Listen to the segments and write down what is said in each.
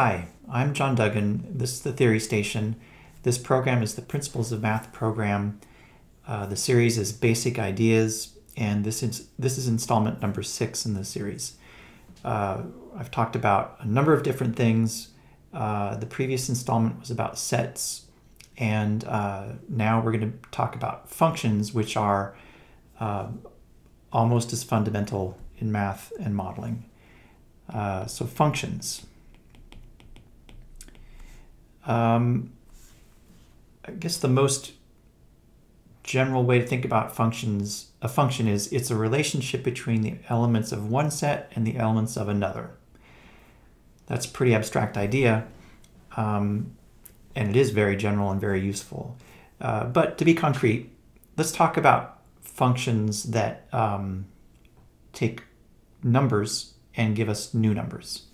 Hi, I'm John Duggan. This is the Theory Station. This program is the Principles of Math program. Uh, the series is Basic Ideas, and this is, this is installment number six in the series. Uh, I've talked about a number of different things. Uh, the previous installment was about sets, and uh, now we're going to talk about functions, which are uh, almost as fundamental in math and modeling. Uh, so functions. Um, I guess the most general way to think about functions, a function is it's a relationship between the elements of one set and the elements of another. That's a pretty abstract idea, um, and it is very general and very useful. Uh, but to be concrete, let's talk about functions that um, take numbers and give us new numbers.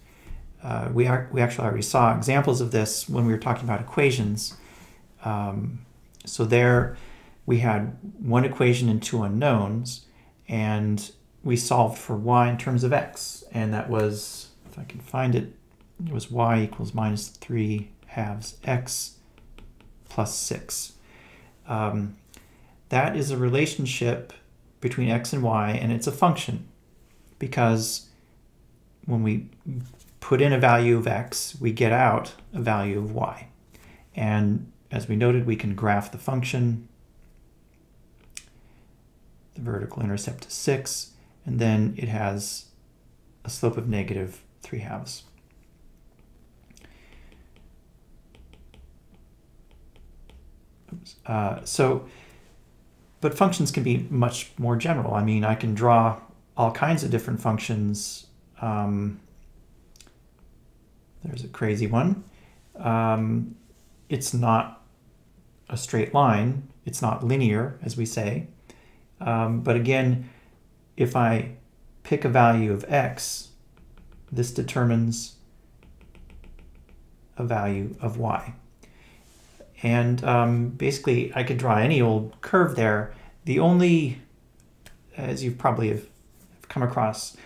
Uh, we, are, we actually already saw examples of this when we were talking about equations. Um, so there we had one equation and two unknowns, and we solved for y in terms of x, and that was, if I can find it, it was y equals minus 3 halves x plus 6. Um, that is a relationship between x and y, and it's a function because when we put in a value of x, we get out a value of y. And as we noted, we can graph the function. The vertical intercept is 6, and then it has a slope of negative 3 halves. Uh, so, but functions can be much more general. I mean, I can draw all kinds of different functions um, there's a crazy one. Um, it's not a straight line. It's not linear, as we say. Um, but again, if I pick a value of x, this determines a value of y. And um, basically, I could draw any old curve there. The only, as you probably have come across,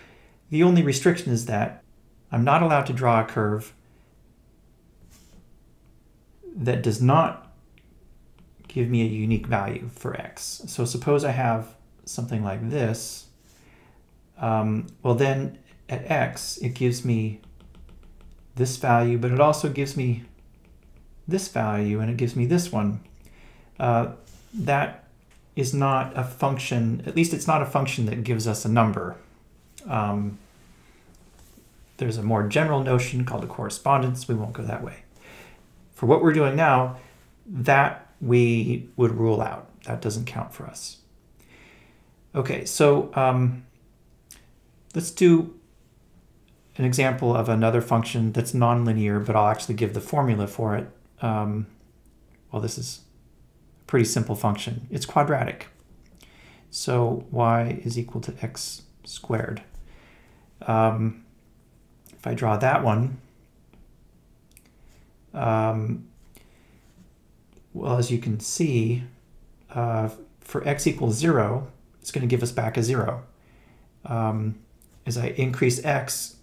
the only restriction is that I'm not allowed to draw a curve that does not give me a unique value for x. So suppose I have something like this. Um, well, then at x, it gives me this value, but it also gives me this value, and it gives me this one. Uh, that is not a function, at least it's not a function that gives us a number. Um, there's a more general notion called a correspondence. We won't go that way. For what we're doing now, that we would rule out. That doesn't count for us. Okay, so um, let's do an example of another function that's nonlinear, but I'll actually give the formula for it. Um, well, this is a pretty simple function. It's quadratic. So y is equal to x squared. Um, if I draw that one, um, well, as you can see, uh, for x equals 0, it's going to give us back a 0. Um, as I increase x,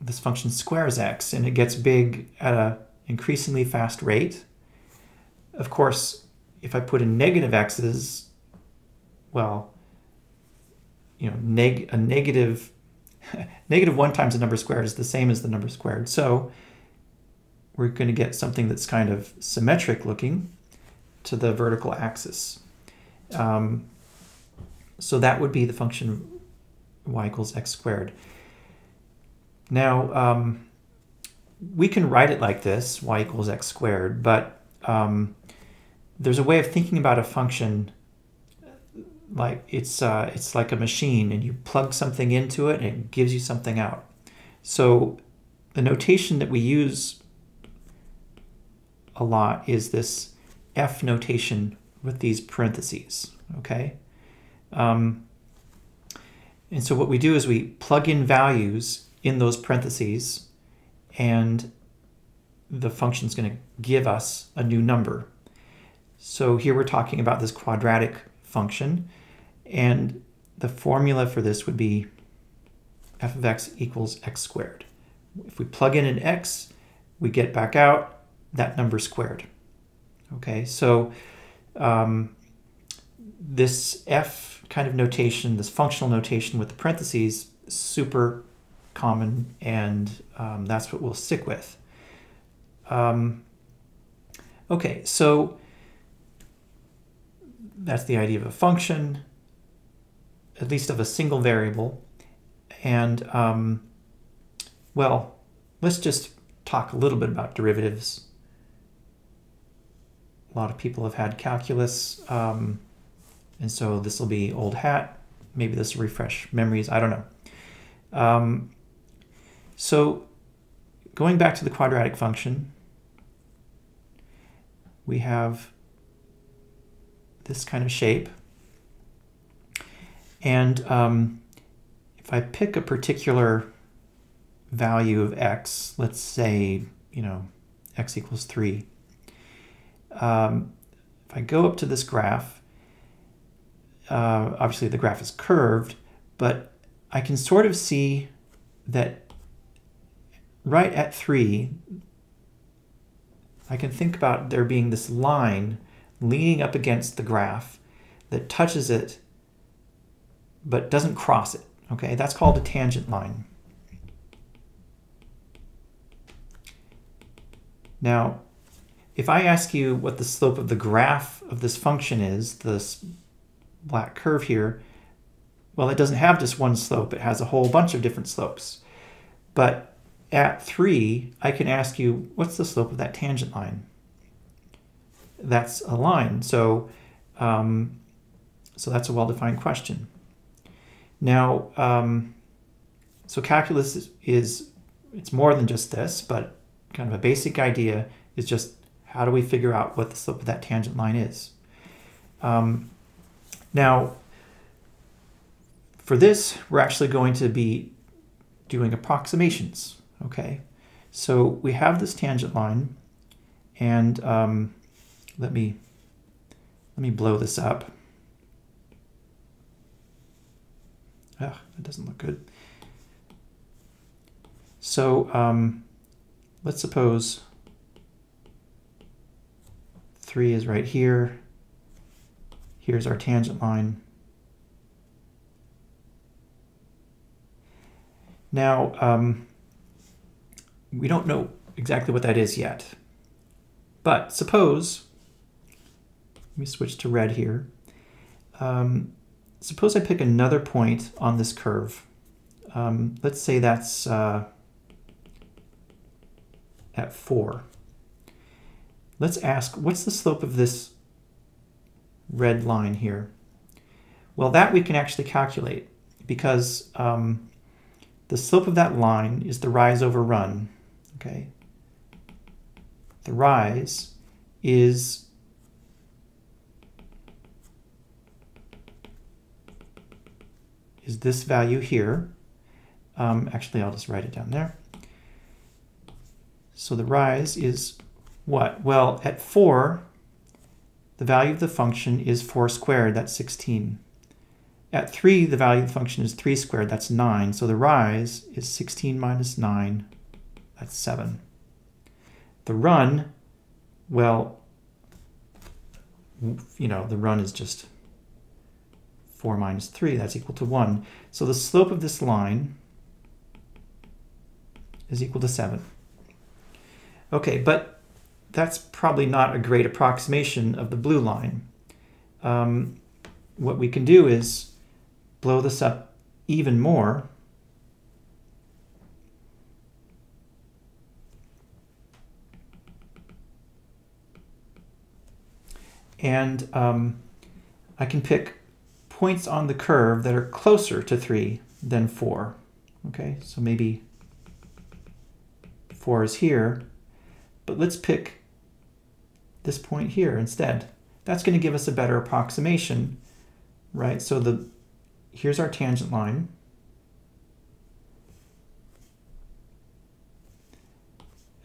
this function squares x, and it gets big at an increasingly fast rate. Of course, if I put in negative x's, well, you know, neg a negative negative 1 times the number squared is the same as the number squared. So we're going to get something that's kind of symmetric looking to the vertical axis. Um, so that would be the function y equals x squared. Now, um, we can write it like this, y equals x squared, but um, there's a way of thinking about a function like it's uh, it's like a machine and you plug something into it and it gives you something out. So the notation that we use a lot is this F notation with these parentheses, okay? Um, and so what we do is we plug in values in those parentheses and the function is going to give us a new number. So here we're talking about this quadratic function. And the formula for this would be f of x equals x squared. If we plug in an x, we get back out that number squared. Okay, so um, this f kind of notation, this functional notation with the parentheses, super common, and um, that's what we'll stick with. Um, okay, so that's the idea of a function, at least of a single variable. And, um, well, let's just talk a little bit about derivatives. A lot of people have had calculus, um, and so this will be old hat. Maybe this will refresh memories, I don't know. Um, so going back to the quadratic function, we have this kind of shape. And um, if I pick a particular value of x, let's say, you know, x equals 3, um, if I go up to this graph, uh, obviously the graph is curved, but I can sort of see that right at 3, I can think about there being this line leaning up against the graph that touches it but doesn't cross it. Okay, that's called a tangent line. Now, if I ask you what the slope of the graph of this function is, this black curve here, well, it doesn't have just one slope. It has a whole bunch of different slopes. But at 3, I can ask you, what's the slope of that tangent line? That's a line. So, um, so that's a well-defined question. Now, um, so calculus is, is, it's more than just this, but kind of a basic idea is just how do we figure out what the slope of that tangent line is? Um, now, for this, we're actually going to be doing approximations, okay? So we have this tangent line, and um, let me let me blow this up. That doesn't look good. So um, let's suppose 3 is right here. Here's our tangent line. Now, um, we don't know exactly what that is yet. But suppose, let me switch to red here. Um, suppose I pick another point on this curve. Um, let's say that's uh, at 4. Let's ask, what's the slope of this red line here? Well, that we can actually calculate because um, the slope of that line is the rise over run. Okay, the rise is is this value here. Um, actually, I'll just write it down there. So the rise is what? Well, at 4, the value of the function is 4 squared, that's 16. At 3, the value of the function is 3 squared, that's 9. So the rise is 16 minus 9, that's 7. The run, well, you know, the run is just 4 minus 3, that's equal to 1. So the slope of this line is equal to 7. Okay, but that's probably not a great approximation of the blue line. Um, what we can do is blow this up even more. And um, I can pick points on the curve that are closer to 3 than 4. Okay, so maybe 4 is here, but let's pick this point here instead. That's going to give us a better approximation, right? So the here's our tangent line.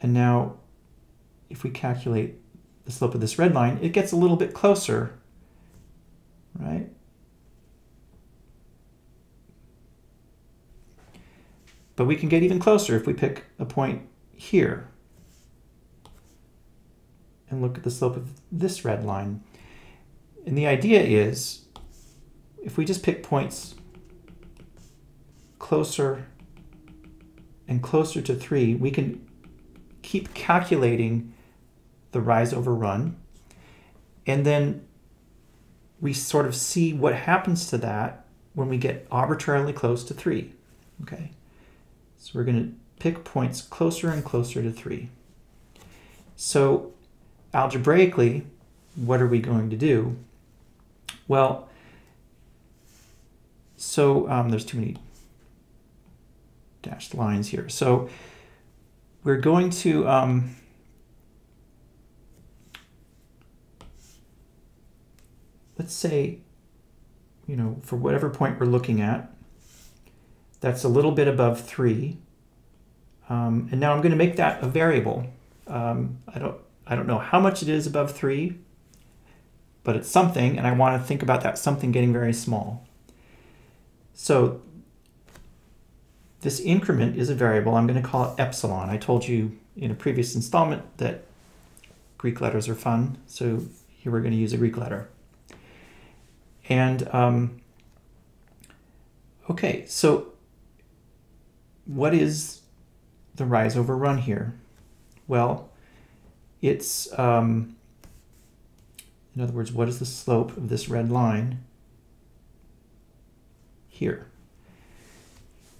And now if we calculate the slope of this red line, it gets a little bit closer, right? But we can get even closer if we pick a point here. and look at the slope of this red line. And the idea is, if we just pick points closer and closer to 3, we can keep calculating the rise over run. And then we sort of see what happens to that when we get arbitrarily close to 3. Okay, so we're going to pick points closer and closer to 3. So algebraically, what are we going to do? Well, so um, there's too many dashed lines here. So we're going to um, let's say, you know, for whatever point we're looking at, that's a little bit above 3. Um, and now I'm going to make that a variable. Um, I don't I don't know how much it is above 3, but it's something, and I want to think about that something getting very small. So this increment is a variable. I'm going to call it epsilon. I told you in a previous installment that Greek letters are fun, so here we're going to use a Greek letter. And um, okay, so what is the rise over run here? Well, it's, um, in other words, what is the slope of this red line here?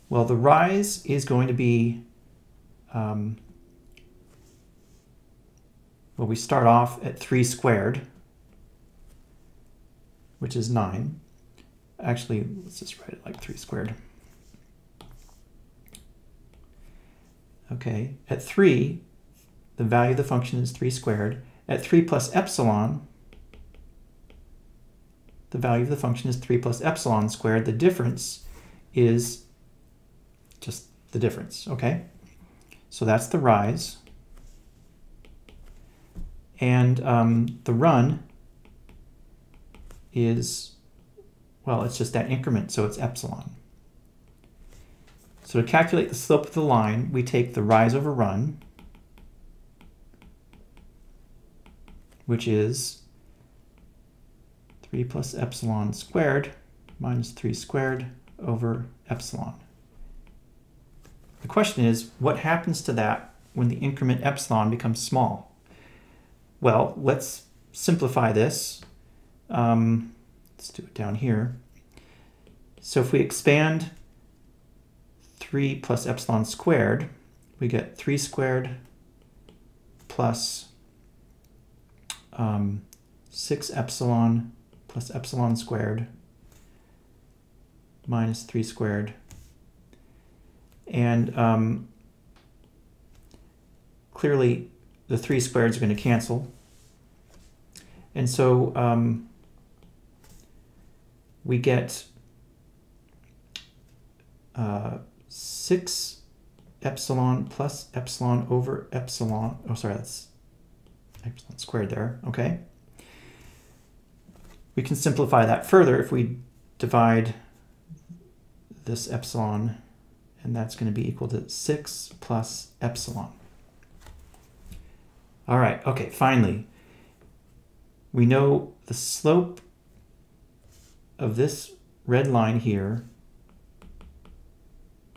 Well, the rise is going to be, um, well, we start off at 3 squared, which is 9. Actually, let's just write it like 3 squared. Okay, at 3, the value of the function is 3 squared. At 3 plus epsilon, the value of the function is 3 plus epsilon squared. The difference is just the difference, okay? So that's the rise. And um, the run is, well, it's just that increment, so it's epsilon. So to calculate the slope of the line, we take the rise over run, which is 3 plus epsilon squared minus 3 squared over epsilon. The question is, what happens to that when the increment epsilon becomes small? Well, let's simplify this. Um, let's do it down here. So if we expand 3 plus epsilon squared, we get 3 squared plus um, 6 epsilon plus epsilon squared minus 3 squared and um, clearly the three squareds are going to cancel. And so um, we get uh, 6 epsilon plus epsilon over epsilon. Oh, sorry, that's epsilon squared there. Okay. We can simplify that further if we divide this epsilon and that's going to be equal to 6 plus epsilon. All right, okay, finally, we know the slope of this red line here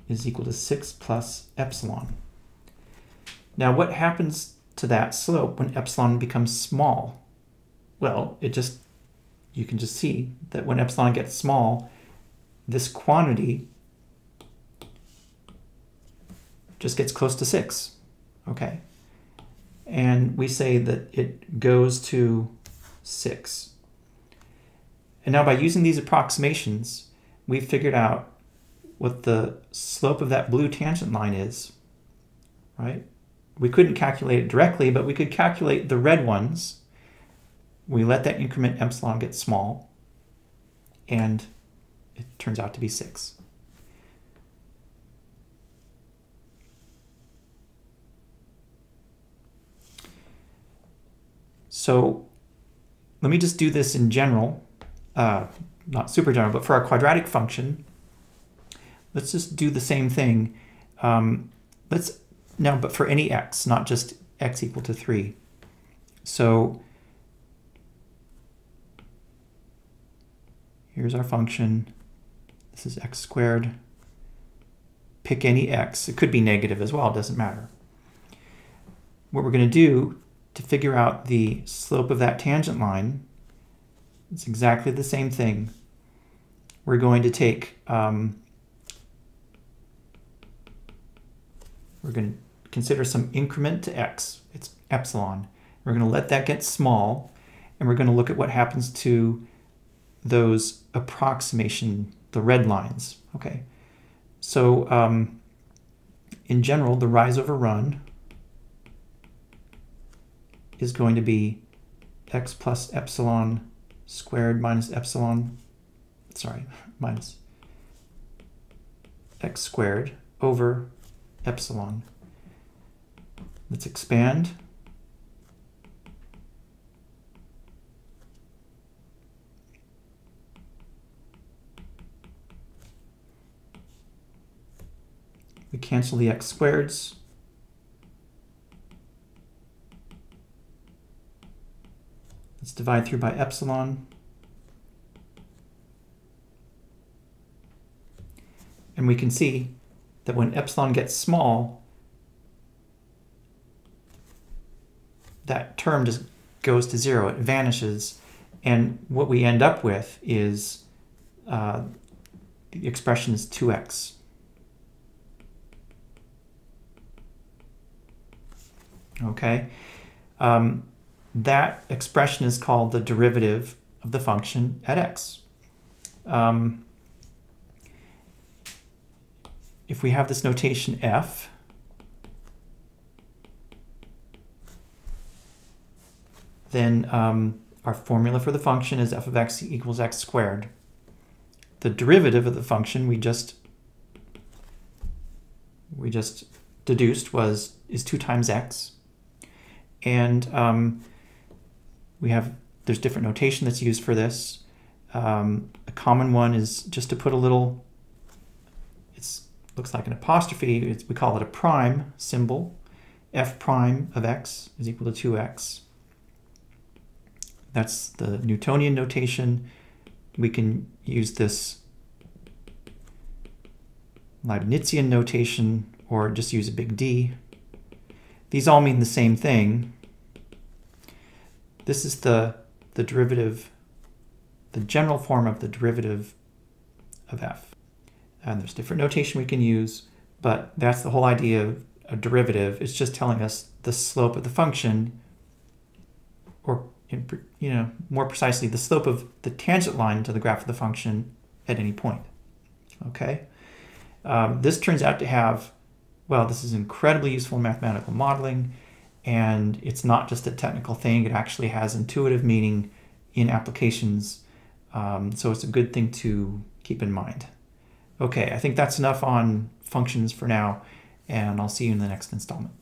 is equal to 6 plus epsilon. Now, what happens to that slope when epsilon becomes small? Well, it just, you can just see that when epsilon gets small, this quantity just gets close to 6. Okay. And we say that it goes to 6. And now by using these approximations, we've figured out what the slope of that blue tangent line is, right? We couldn't calculate it directly, but we could calculate the red ones. We let that increment epsilon get small, and it turns out to be 6. So let me just do this in general, uh, not super general, but for our quadratic function, let's just do the same thing. Um, let's now, but for any x, not just x equal to 3. So here's our function. This is x squared. Pick any x. It could be negative as well, it doesn't matter. What we're going to do to figure out the slope of that tangent line, it's exactly the same thing. We're going to take, um, we're going to consider some increment to x. It's epsilon. We're going to let that get small, and we're going to look at what happens to those approximation, the red lines. Okay, so um, in general, the rise over run is going to be x plus epsilon squared minus epsilon, sorry, minus x squared over epsilon. Let's expand. We cancel the x squareds. Let's divide through by epsilon. And we can see that when epsilon gets small, that term just goes to zero, it vanishes. And what we end up with is uh, the expression is 2x. Okay. Um, that expression is called the derivative of the function at x. Um, if we have this notation f, then um, our formula for the function is f of x equals x squared. The derivative of the function we just we just deduced was is 2 times x. And um, we have, there's different notation that's used for this. Um, a common one is just to put a little, it looks like an apostrophe, it's, we call it a prime symbol. f prime of x is equal to 2x. That's the Newtonian notation. We can use this Leibnizian notation or just use a big D. These all mean the same thing, this is the, the derivative, the general form of the derivative of f. And there's different notation we can use, but that's the whole idea of a derivative. It's just telling us the slope of the function, or you know, more precisely, the slope of the tangent line to the graph of the function at any point. Okay, um, this turns out to have, well, this is incredibly useful in mathematical modeling. And it's not just a technical thing, it actually has intuitive meaning in applications. Um, so it's a good thing to keep in mind. Okay, I think that's enough on functions for now, and I'll see you in the next installment.